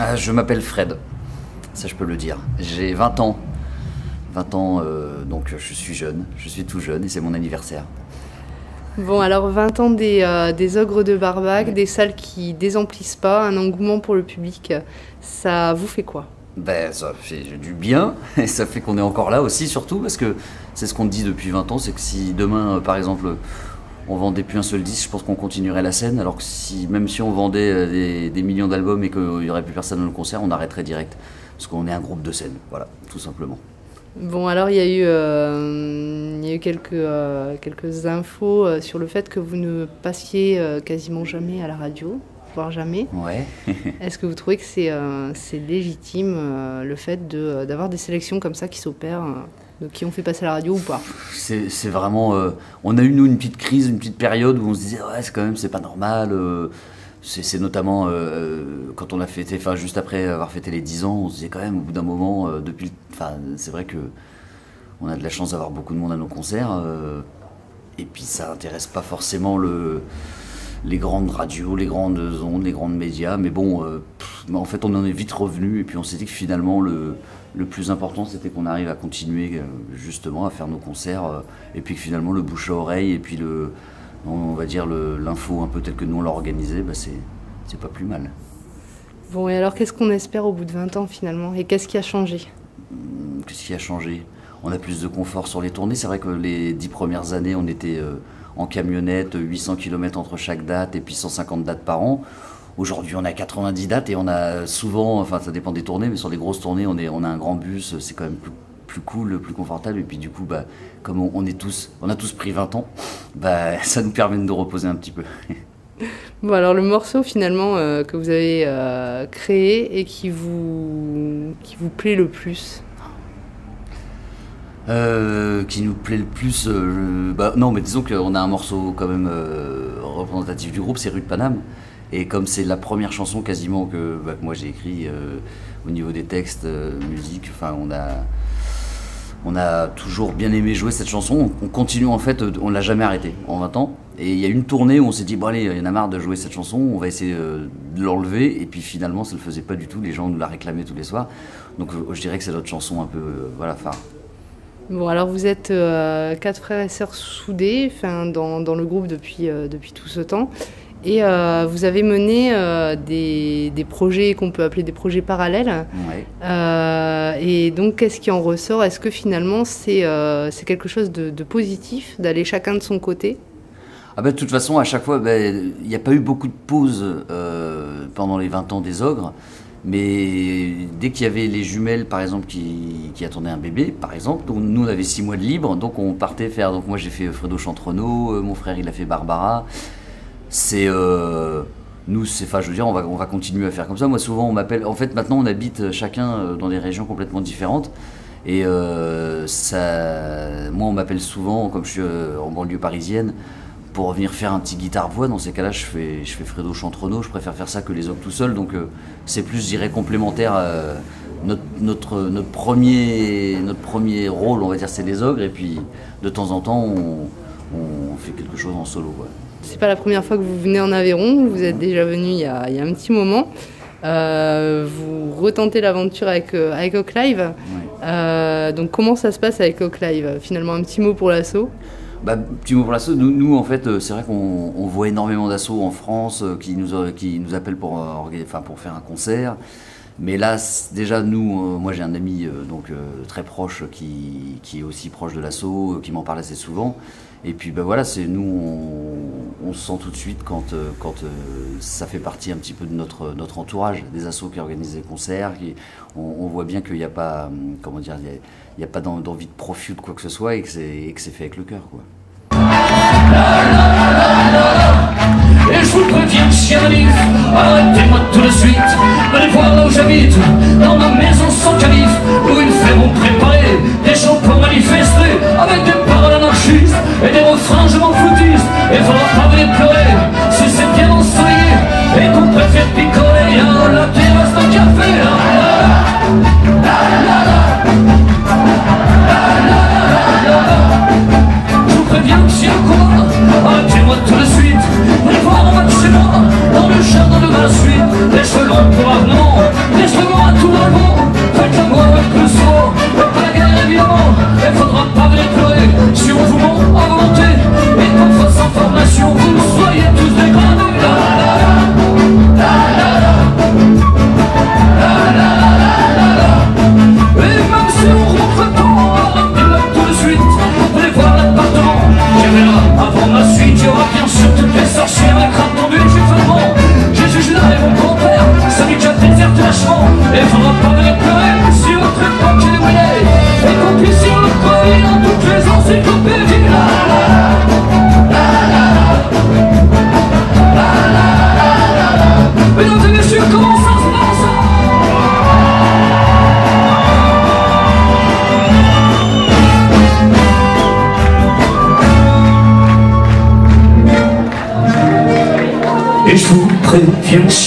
Ah, je m'appelle Fred, ça je peux le dire. J'ai 20 ans. 20 ans, euh, donc je suis jeune, je suis tout jeune et c'est mon anniversaire. Bon, alors 20 ans des, euh, des ogres de Barbac, des salles qui désemplissent pas, un engouement pour le public, ça vous fait quoi? Ben, ça fait du bien et ça fait qu'on est encore là aussi, surtout parce que c'est ce qu'on dit depuis 20 ans c'est que si demain, euh, par exemple, on vendait plus un seul disque, je pense qu'on continuerait la scène. Alors que si, même si on vendait euh, des, des millions d'albums et qu'il n'y aurait plus personne dans le concert, on arrêterait direct. Parce qu'on est un groupe de scène, voilà, tout simplement. Bon, alors il y a eu, euh, il y a eu quelques, euh, quelques infos euh, sur le fait que vous ne passiez quasiment jamais à la radio, voire jamais. Ouais. Est-ce que vous trouvez que c'est légitime le fait de- d'avoir des sélections comme ça qui s'opèrent, de qui on fait passer la radio ou pas c'est vraiment. euh, on a eu, nous, une petite crise, une petite période où on se disait, ouais, c'est quand même, c'est pas normal. euh, c'est notamment euh, quand on a fêté, enfin, juste après avoir fêté les 10 ans, on se disait quand même, au bout d'un moment, euh, depuis. Enfin, c'est vrai que on a de la chance d'avoir beaucoup de monde à nos concerts. euh, et puis, ça intéresse pas forcément le. Les grandes radios, les grandes ondes, les grandes médias, mais bon, euh, pff, en fait, on en est vite revenu, et puis on s'est dit que finalement, le, le plus important, c'était qu'on arrive à continuer euh, justement à faire nos concerts, euh, et puis que finalement, le bouche à oreille, et puis le, on va dire l'info un peu telle que nous on l'a organisée, bah, c'est c'est pas plus mal. Bon, et alors qu'est-ce qu'on espère au bout de 20 ans finalement? Et qu'est-ce qui a changé? Qu'est-ce qui a changé? On a plus de confort sur les tournées. C'est vrai que les dix premières années, on était euh, en camionnette, 800 km entre chaque date, et puis 150 dates par an. Aujourd'hui, on a 90 dates et on a souvent, enfin ça dépend des tournées, mais sur les grosses tournées, on, a un grand bus, c'est quand même plus, cool, plus confortable. Et puis du coup, bah, comme on, est tous, on a tous pris 20 ans, bah, ça nous permet de nous reposer un petit peu. Bon, alors le morceau finalement euh, que vous avez euh, créé et qui qui vous plaît le plus? Euh, qui nous plaît le plus, euh, bah, non, mais disons qu'on a un morceau quand même euh, représentatif du groupe, c'est Rue de Paname. Et comme c'est la première chanson quasiment que, bah, moi j'ai écrit au niveau des textes, musique, enfin on a, on a toujours bien aimé jouer cette chanson. On, on continue en fait, on l'a jamais arrêté en 20 ans. Et il y a une tournée où on s'est dit, bon allez, il y en a marre de jouer cette chanson, on va essayer de l'enlever. Et puis finalement ça ne le faisait pas du tout, les gens nous la réclamaient tous les soirs. Donc je dirais que c'est notre chanson un peu, voilà, phare. Bon, alors vous êtes euh, quatre frères et sœurs soudés dans, dans le groupe depuis, euh, depuis tout ce temps. Et euh, vous avez mené des, des projets qu'on peut appeler des projets parallèles. Ouais. Et donc, qu'est-ce qui en ressort? Est-ce que finalement, c'est c'est quelque chose de, de positif d'aller chacun de son côté? Ah bah, de toute façon, à chaque fois, bah, il n'y a pas eu beaucoup de pauses pendant les 20 ans des ogres. Mais dès qu'il y avait les jumelles, par exemple, qui, attendaient un bébé, par exemple, nous on avait 6 mois de libre, donc on partait faire. Donc moi j'ai fait Fredo Chantrenault, euh, mon frère il a fait Barbara. C'est. euh, nous, c'est. Enfin, je veux dire, on va, on va continuer à faire comme ça. Moi souvent on m'appelle. En fait, maintenant on habite chacun euh, dans des régions complètement différentes. Et euh, ça, moi, on m'appelle souvent, comme je suis euh, en banlieue parisienne, pour venir faire un petit guitare-voix. Dans ces cas-là, je fais, je fais Fredo Chantrenault. Je préfère faire ça que les autres tout seul. Donc, euh, c'est plus, je dirais, complémentaire. euh, notre, notre, notre, premier, notre premier rôle, on va dire, c'est les ogres. Et puis, de temps en temps, on, on fait quelque chose en solo. Quoi. C'est pas la première fois que vous venez en Aveyron, vous êtes déjà venu il y a, il y a un petit moment. Euh, vous retentez l'aventure avec, euh, avec Oak Live. Ouais. Euh, donc comment ça se passe avec Oak Live? Finalement, un petit mot pour l'assaut. Bah, petit mot pour l'assaut. Nous, en fait, euh, c'est vrai qu'on on voit énormément d'assauts en France euh, qui, nous, euh, qui nous appellent pour faire un concert. Mais là, déjà, nous, euh, moi j'ai un ami euh, donc, euh, très proche qui, qui est aussi proche de l'assaut, qui m'en parle assez souvent. Et puis bah, voilà, c'est nous, on, se sent tout de suite quand, quand ça fait partie un petit peu de notre, notre entourage, des assos qui organisent des concerts. Qui, on, voit bien qu'il n'y a pas, hum, comment dire, il y a- pas d'en- d'envie de profit de quoi que ce soit et que c'est fait avec le cœur. Quoi. Venez voir là où j'habite, dans ma maison sans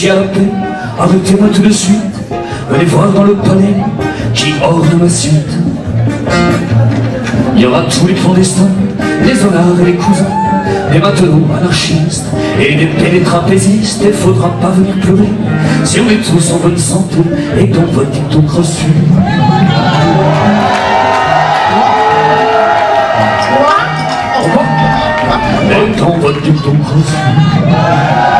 a la paix, arrêtez-moi tout de suite. Venez voir dans le palais qui orne ma suite. Il y aura tous les clandestins, les honnards et les cousins, les matelots anarchistes et des pénétrapésistes. Et faudra pas venir pleurer si on est tous en bonne santé et dans votre dicton reçu. Et reçu.